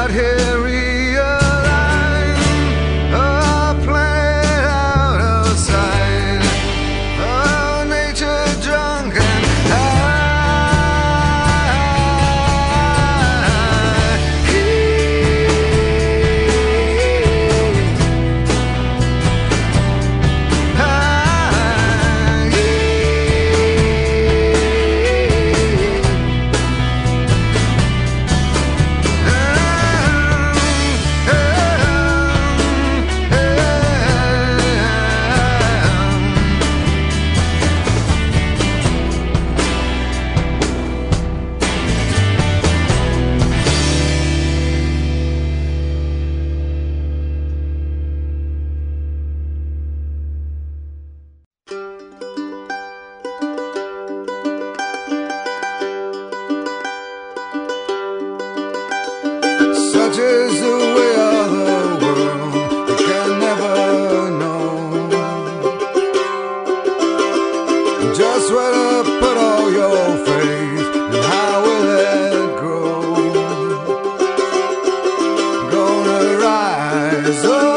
out here. Is the way of the world, you can never know. Just where to put all your faith, and how will it grow? Gonna rise up.